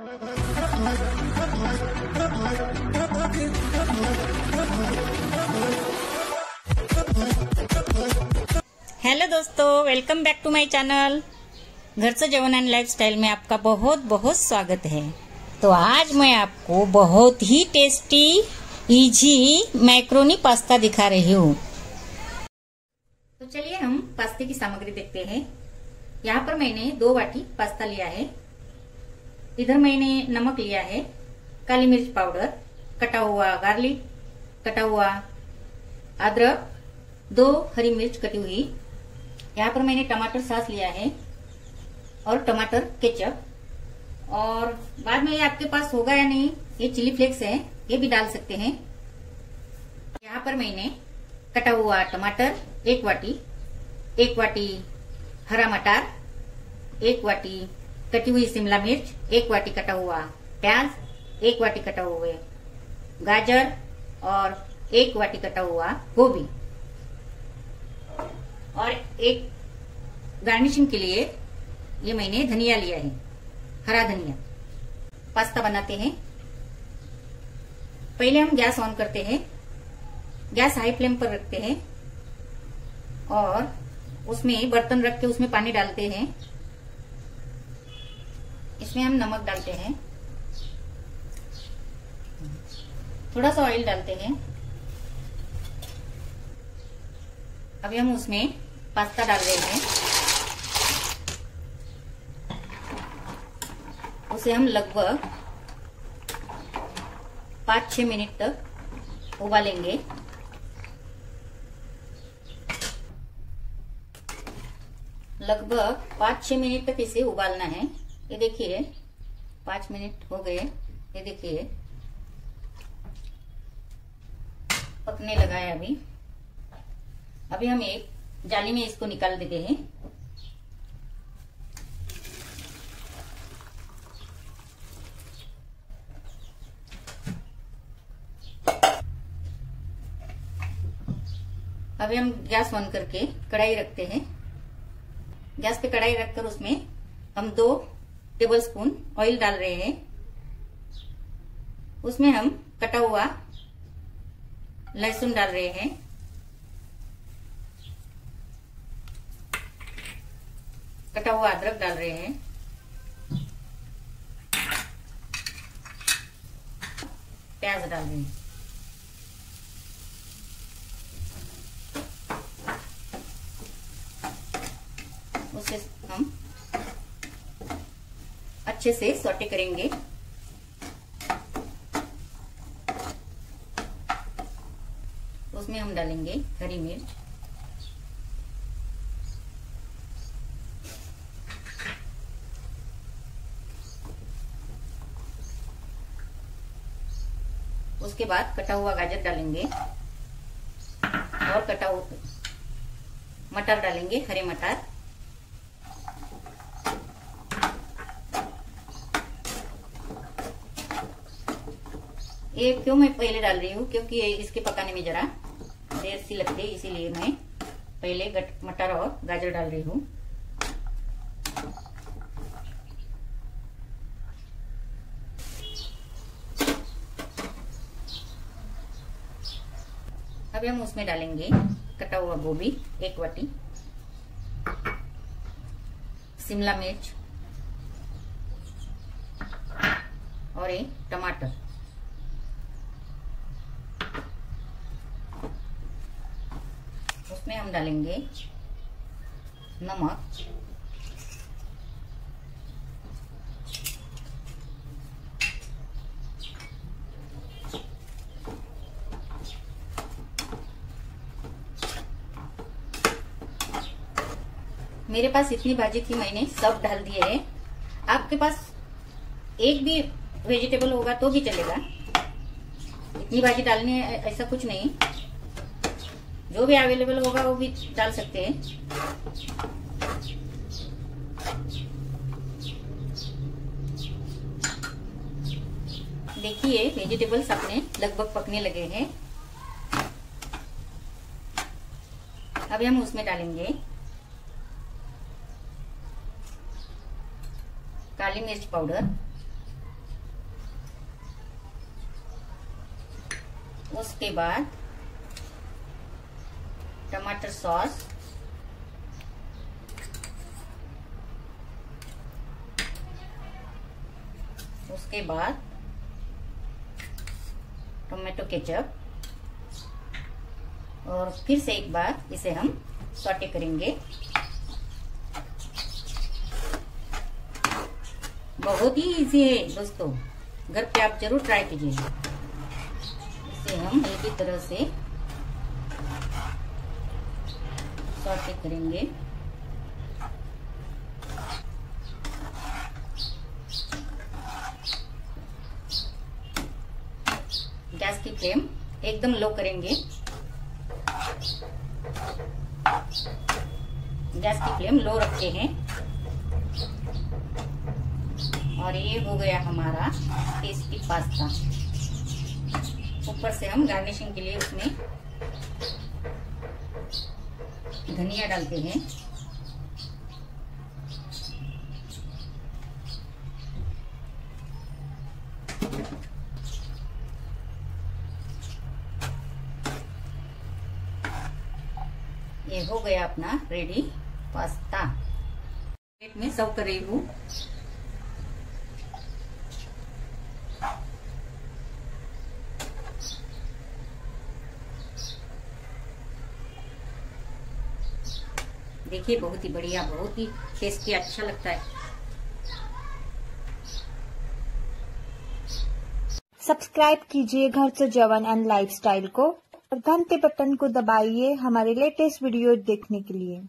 Hello दोस्तों, welcome back to my channel. घर से जेवण एंड लाइफस्टाइल में आपका बहुत बहुत स्वागत है। तो आज मैं आपको बहुत ही टेस्टी इजी मैक्रोनी पास्ता दिखा रही हूँ। तो चलिए हम पास्ते की सामग्री देखते हैं। यहाँ पर मैंने दो बाटी पास्ता लिया है। इधर मैंने नमक लिया है, काली मिर्च पाउडर, कटा हुआ गार्लिक, कटा हुआ अदरक, दो हरी मिर्च कटी हुई। यहाँ पर मैंने टमाटर सास लिया है और टमाटर केचप। और बाद में ये आपके पास होगा या नहीं, ये चिली फ्लेक्स है, ये भी डाल सकते हैं। यहाँ पर मैंने कटा हुआ टमाटर एक वाटी एक वाटी हरा मटर, एक वाटी कटी हुई शिमला मिर्च एक वाटी कटा हुआ प्याज, एक वाटी कटा हुए गाजर और एक वाटी कटा हुआ गोभी। और एक गार्निशिंग के लिए ये मैंने धनिया लिया है, हरा धनिया। पास्ता बनाते हैं। पहले हम गैस ऑन करते हैं। गैस हाई फ्लेम पर रखते हैं और उसमें बर्तन रख के उसमें पानी डालते हैं। इसमें हम नमक डालते हैं। थोड़ा सा ऑयल डालते हैं। अभी हम उसमें पास्ता डाल रहे हैं। उसे हम लगभग पाँच छह मिनट तक उबालेंगे। लगभग पाँच छह मिनट तक इसे उबालना है। ये देखिए, पाँच मिनट हो गए, ये देखिए। पकने लगा है अभी। अभी हम एक जाली में इसको निकाल देते हैं। अभी हम गैस ऑन करके कढ़ाई रखते हैं। गैस पे कढ़ाई रखकर उसमें हम दो टेबल स्पून ऑयल डाल रहे हैं। उसमें हम कटा हुआ लहसुन डाल रहे हैं। कटा हुआ अदरक डाल रहे हैं। प्याज डाल रहे हैं उसे हम अच्छे से सोटे करेंगे। उसमें हम डालेंगे हरी मिर्च। उसके बाद कटा हुआ गाजर डालेंगे। और कटा हुआ मटर डालेंगे, हरे मटर। ये क्यों मैं पहले डाल रही हूँ? क्योंकि इसके पकाने में जरा देर सी लगती है, इसीलिए मैं पहले मटर और गाजर डाल रही हूँ। अभी हम उसमें डालेंगे कटा हुआ गोभी, एक वाटी। शिमला मिर्च और एक टमाटर। उसमें हम डालेंगे नमक। मेरे पास इतनी भाजी थी, मैंने सब डाल दिए है। आपके पास एक भी वेजिटेबल होगा तो भी चलेगा। इतनी भाजी डालनी है ऐसा कुछ नहीं। जो भी अवेलेबल होगा वो भी डाल सकते हैं। देखिए वेजिटेबल्स अपने लगभग पकने लगे हैं। अभी हम उसमें डालेंगे। काली मिर्च पाउडर। उसके बाद टमाटर सॉस। उसके बाद टोमेटो केचप। और फिर से एक बार इसे हम सॉटे करेंगे। बहुत ही इजी है दोस्तों। घर पे आप ज़रूर ट्राई कीजिए इसे हम हल्की तरह से सॉटे करेंगे। गैस की फ्लेम एकदम लो करेंगे। गैस की फ्लेम लो रखते हैं। और ये हो गया हमारा टेस्टी पास्ता। ऊपर से हम गार्निशिंग के लिए उसमें धनिया डालते हैं। ये हो गया अपना रेडी पास्ता में सर्व कर रही हूँ देखिए, बहुत ही बढ़िया, बहुत ही टेस्टी अच्छा लगता है। सब्सक्राइब कीजिए घर से जवन एंड लाइफस्टाइल को और घंटे बटन को दबाइए हमारे लेटेस्ट वीडियो देखने के लिए।